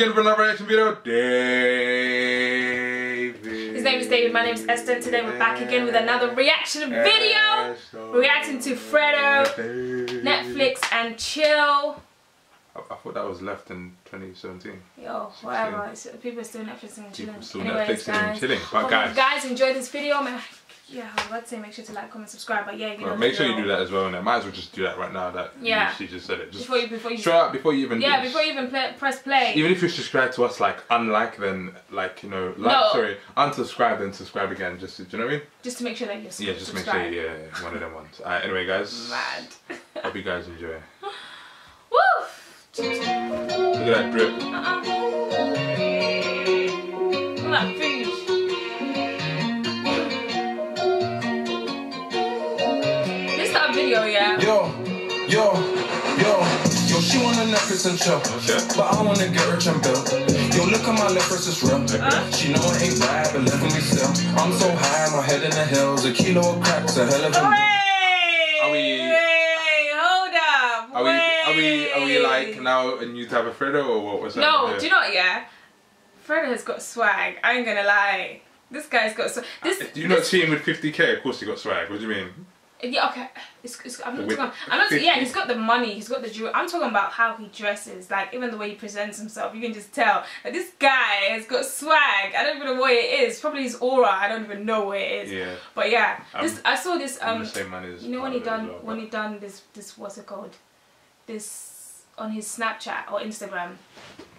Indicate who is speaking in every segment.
Speaker 1: again for another reaction video. David.
Speaker 2: His name is David, my name is Esther, today we're back again with another reaction video. We're reacting to Fredo, Netflix, and Chill.
Speaker 1: I, I thought that was left in 2017.
Speaker 2: Yo, whatever. It's, people are still Netflixing and chilling.
Speaker 1: People still
Speaker 2: Anyways,
Speaker 1: Netflixing and
Speaker 2: guys,
Speaker 1: chilling. But guys-
Speaker 2: guys enjoy this video. Man, yeah, I to say make sure to like, comment, subscribe, but yeah, you know. The
Speaker 1: make sure you do that as well, and I might as well just do that right now. That
Speaker 2: Yeah.
Speaker 1: she just said it. Just
Speaker 2: Before you, before you,
Speaker 1: straight up before you even.
Speaker 2: yeah, before you even play, press play.
Speaker 1: Even if you subscribe to us, like unlike, then like you know, like
Speaker 2: No.
Speaker 1: sorry, unsubscribe then subscribe again. Just do you know what I mean?
Speaker 2: just to make sure that you're
Speaker 1: Yeah, just make sure. Yeah, yeah, one of them ones. Alright, anyway, guys.
Speaker 2: Mad.
Speaker 1: Hope you guys enjoy.
Speaker 2: Woo!
Speaker 1: Look at that drip.
Speaker 2: Uh-uh. Look
Speaker 3: wanna Netflix and chill.
Speaker 1: Okay.
Speaker 3: But I wanna get rich and build. Yo, look at my left wrist, it's real. She know I ain't right, but left me still. I'm so high, my head in the hills. A kilo of crack's a hell of a.
Speaker 2: Wait!
Speaker 1: Are we-
Speaker 2: Wait, hold up.
Speaker 1: Are we? Are we? Are we like now a new type of Fredo or what was that?
Speaker 2: No, do you know what, yeah? Fredo has got swag. I ain't gonna lie. This guy's got swag. This, uh,
Speaker 1: Do you not
Speaker 2: this,
Speaker 1: see him with 50k? Of course he got swag. What do you mean?
Speaker 2: Yeah, okay. It's, it's, I'm not
Speaker 1: With
Speaker 2: talking. I'm not.
Speaker 1: 50.
Speaker 2: Yeah, he's got the money. He's got the jewelry. I'm talking about how he dresses. Like even the way he presents himself. You can just tell that this guy has got swag. I don't even know what it is. Probably his aura. I don't even know what it is.
Speaker 1: Yeah.
Speaker 2: But yeah, this
Speaker 1: I'm-
Speaker 2: I saw this. Um,
Speaker 1: the same man as.
Speaker 2: you know when he
Speaker 1: part of it
Speaker 2: done
Speaker 1: well,
Speaker 2: when he done this this what's it called? This on his Snapchat or Instagram,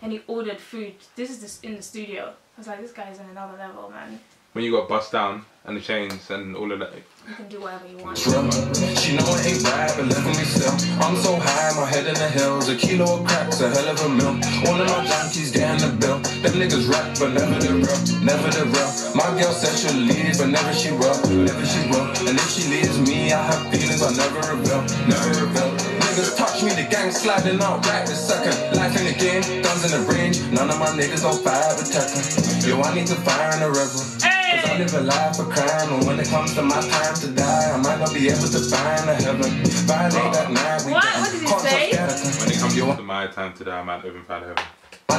Speaker 2: and he ordered food. This is this in the studio. I was like, this guy's on another level, man.
Speaker 1: When you got bust down and the chains and all of that.
Speaker 2: You can do whatever you want.
Speaker 3: Real. She know it ain't right, but left me still. I'm so high, my head in the hills. A kilo of crack's a hell of a meal. One of my junkies getting the bill. Them niggas rap, but never the real, never the real. My girl said she'll leave, but never she will, never she will. And if she leaves me, I have feelings I never reveal, never reveal. Niggas touch me, the gang sliding out right this second. Life in the game, guns in the range. None of my niggas don't fire with Tekken. Yo, I need to fire in the river. Cause I live a life of crime, and when it comes to my time to die, I might not be able to find a heaven. Violate that night, we
Speaker 2: What? What did he say?
Speaker 1: When it comes to my time to die, I might even find a heaven.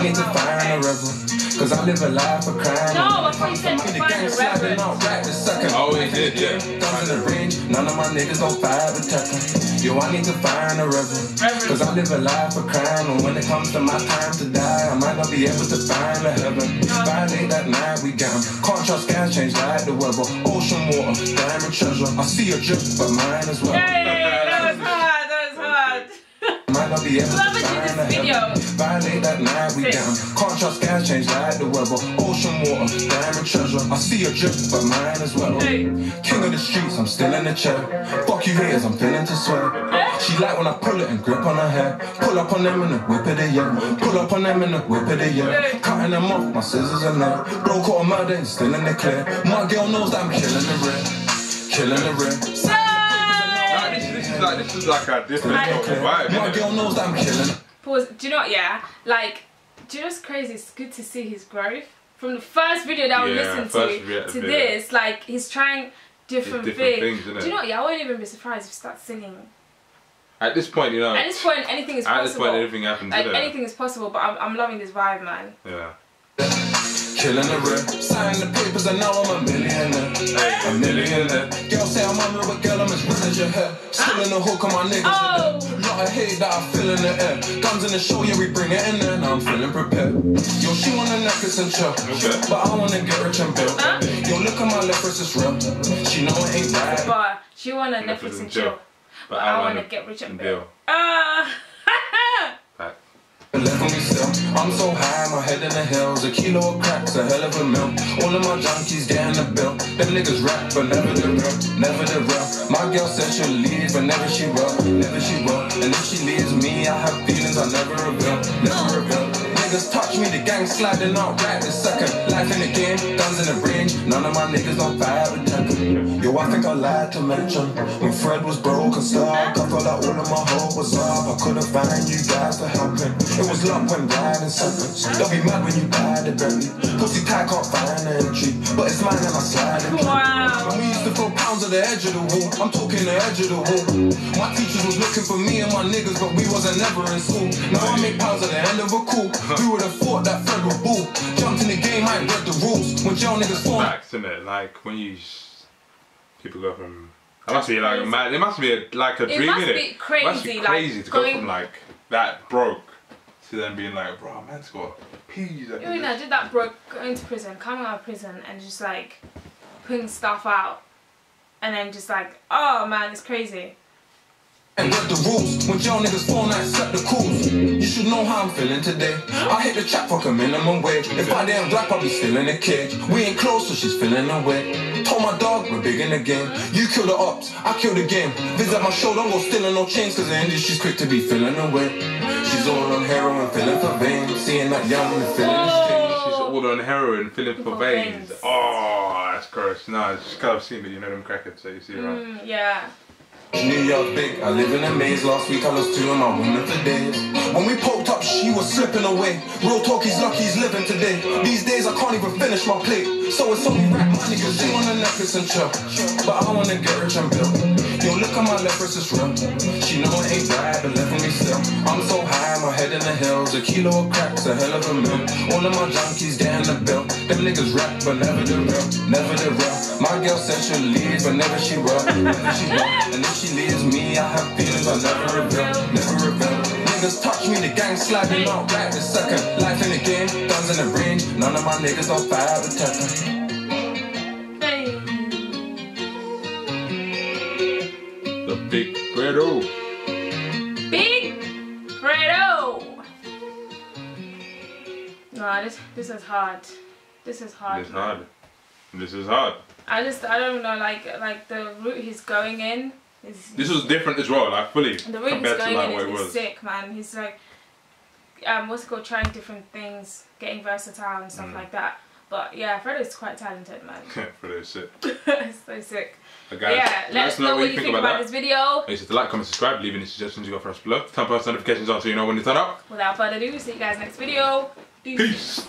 Speaker 3: I need to find a river. Cause I live a life of crime.
Speaker 2: No, I thought you said
Speaker 3: the
Speaker 2: find
Speaker 3: gang
Speaker 2: a
Speaker 3: sliding
Speaker 2: reverend.
Speaker 3: out right this second.
Speaker 1: Oh, he did, yeah.
Speaker 3: Guns in the range, none of my niggas don't fire with Tekken. Yo, I need to find a river. Cause I live a life of crime, and when it comes to my time to die, I might not be able to find a heaven. Violate that night, we down. Can't trust gas change like the weather. Ocean water, diamond treasure. I see a drip, but mine as well.
Speaker 2: Hey, that was hard. That was hard.
Speaker 3: Might not be able to trust gas change like the weather. Ocean water, diamond treasure. I see a drip, but mine as well.
Speaker 2: Hey.
Speaker 3: King of the streets, I'm still in the chair. Fuck you haters, I'm feeling to swear. She like when I pull it and grip on her hair. Pull up on them in the whip of the year. Pull up on them in the whip of the year. Cutting them off, my scissors are there. Bro caught a murder and still in the clear. My girl knows that I'm killing the red. Killing the red.
Speaker 1: Nah, this, this is like this is like a different
Speaker 2: I-
Speaker 1: fucking vibe.
Speaker 3: My
Speaker 1: innit?
Speaker 3: girl knows that I'm killing.
Speaker 2: Pause. Do you know what? Yeah, like, do you know what's crazy? It's good to see his growth from the first video that we
Speaker 1: Yeah,
Speaker 2: listened to to this. Like, he's trying different,
Speaker 1: different
Speaker 2: things.
Speaker 1: things,
Speaker 2: do you know what? Yeah, I wouldn't even be surprised if he starts singing.
Speaker 1: At this point, you know,
Speaker 2: At this point, anything is possible.
Speaker 1: at this point, anything happens.
Speaker 2: like anything is possible, but I'm, I'm loving this vibe, man.
Speaker 1: Yeah.
Speaker 3: Killing the rip. Sign the papers and now I'm a millionaire. A millionaire. Girl say I'm unreal, but girl, I'm as real as your hair. Still in the hook on my niggas.
Speaker 2: Oh.
Speaker 3: in there. Lot of hate that I feel in the air. Guns in the show, yeah, we bring it in there. Now I'm feeling prepared. Yo, she wanna Netflix and chill.
Speaker 1: Okay.
Speaker 3: But I wanna get rich and build.
Speaker 2: Huh?
Speaker 3: Yo, look at my left wrist, it's real. She know it ain't right.
Speaker 2: But she wanna Netflix and chill, but I wanna get rich and build. Ah.
Speaker 1: Fact.
Speaker 3: Left me still. I'm so high, my head in the hills. A kilo of crack's a hell of a meal. All of my junkies getting the bill. Them niggas rap, but never the real, never the real. My girl said she'll leave, but never she will, never she will. And if she leaves me, I have feelings I never reveal, never reveal. Niggas touch me, the gang sliding out right this second. Life in the game, guns in the range. None of my niggas don't fire with Tekken. Yo, I think I lied to mention when Fred was broke and stuck. I thought that all of my hope was up. I couldn't find you guys to help him. It was luck when riding seconds. Don't be mad when you buy the Bentley. Pussy tight can't find the entry, but it's mine and I slide it.
Speaker 2: Wow.
Speaker 3: When we used to throw pounds at the edge of the wall. I'm talking the edge of the wall. My teachers was looking for me and my niggas, but we wasn't never in school. Now I make pounds at the end of a call. We would have thought that Fred would ball? Jumped in the game, I ain't read the rules. When jail niggas fall.
Speaker 1: Facts, isn't it? Like when you s- people go from. It must be like man. It must be a, like a dream.
Speaker 2: must
Speaker 1: innit?
Speaker 2: be
Speaker 1: It must be
Speaker 2: crazy, like,
Speaker 1: crazy to go
Speaker 2: going-
Speaker 1: from like that broke to then being like, bro, man's got peas.
Speaker 2: You know, I did that broke going to prison, coming out of prison, and just like putting stuff out, and then just like, oh man, it's crazy.
Speaker 3: And read the rules. When jail niggas fall night, set the calls. You should know how I'm feeling today. I hit the trap for a minimum wage. If I didn't rap, I'd be still in the cage. We ain't close, so she's feeling the away. Told my dog we're big in the game. You kill the ops, I kill the game. Visit my show, don't go stealing no chains, cause the industry's quick to be feeling the away. She's all on heroin, feeling for veins. Seeing that young and feeling the strange.
Speaker 1: She's all on heroin, filling for
Speaker 2: For
Speaker 1: veins.
Speaker 2: veins.
Speaker 1: Oh, that's gross. No, it's just kind of seen, but you know them crackheads so you see around.
Speaker 2: Mm, yeah.
Speaker 3: New York big, I live in a maze. Last week I lost two of my women for days. When we poked up, she was slipping away. Real talk, he's lucky he's living today. These days I can't even finish my plate. So it's only right, my niggas on the Netflix and chill. But I wanna get rich and build. Yo, look at my leprous, it's real. She know it ain't right, but left me still. I'm so high, my head in the hills. A kilo of cracks, a hell of a meal. All of my junkies getting the bill. Them niggas rap, but never the real, never the real. My girl said she'll leave, but never she will. Never she will. And if she leaves me, I have feelings I never reveal, never reveal. Niggas touch me, the gang sliding out right this second. Life in the game, guns in the range. None of my niggas on fire protecting.
Speaker 2: Hey.
Speaker 1: The big Fredo.
Speaker 2: Big Fredo. No, this this is hard. This is hard.
Speaker 1: This is hard. This is hard.
Speaker 2: I just I don't know like like the route he's going in is
Speaker 1: This was different as well, like fully
Speaker 2: the route he's going
Speaker 1: like
Speaker 2: in is, is sick man. He's like um what's it called trying different things, getting versatile and stuff
Speaker 1: Mm.
Speaker 2: like that. But yeah, Fredo's quite talented man.
Speaker 1: Fredo is sick.
Speaker 2: so sick.
Speaker 1: Guys,
Speaker 2: yeah, let us know what you think about, this video.
Speaker 1: Make sure to like, comment, subscribe, leave any suggestions you got for us below. Turn post notifications on so you know when it's done up.
Speaker 2: Without further ado, see you guys next video.
Speaker 1: Peace.